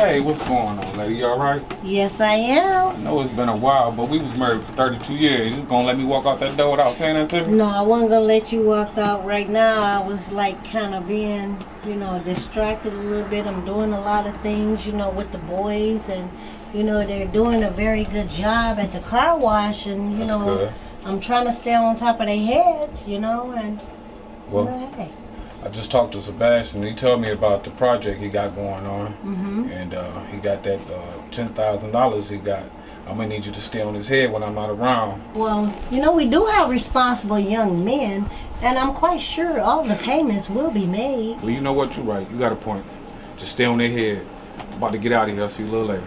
Hey, what's going on, lady? You alright? Yes, I am. I know it's been a while, but we was married for 32 years. You gonna let me walk out that door without saying that to me? No, I wasn't gonna let you walk out right now. I was like kind of being, you know, distracted a little bit. I'm doing a lot of things, you know, with the boys, and you know they're doing a very good job at the car wash, and you That's know, good. I'm trying to stay on top of their heads, you know, and Well, you know, hey. I just talked to Sebastian. He told me about the project he got going on, hmm and uh, he got that uh, $10,000 he got. I'm gonna need you to stay on his head when I'm not around. Well, you know, we do have responsible young men, and I'm quite sure all the payments will be made. Well, you know what? You're right. You got a point. Just stay on their head. I'm about to get out of here. I'll see you a little later.